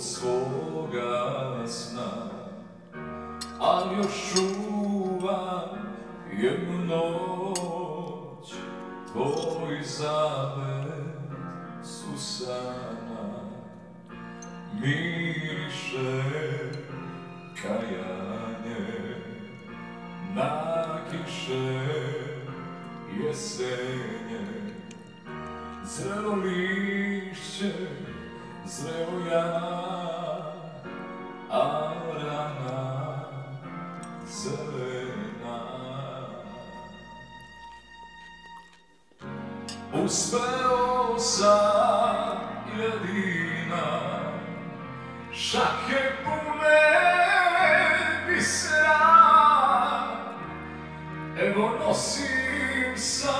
od svoga sna. Ali još čuvam jednu noć Tvoj zavet Susana. Miriše kajanje Na kiše jesenje. Zrelo lišće, zreo ja, a rana zelena. Uspeo sam jedina, šake pune bisera, evo nosim sam,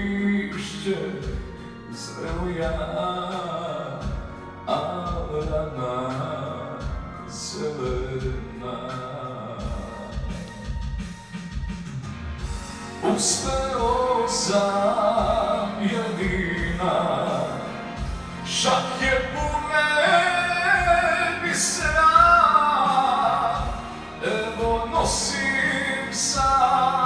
prokleta, dakle kao ja, bole ostavlja. Miriše kajanje na kiše jesenje, zrelo lišće, zrelo ja, a rana zelena. Uspeo sam jedina, šake pune bisera, evo nosim sam,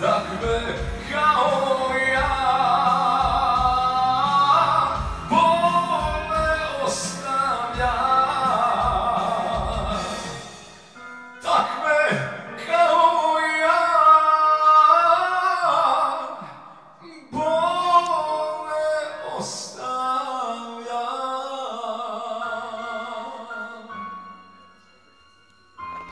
takve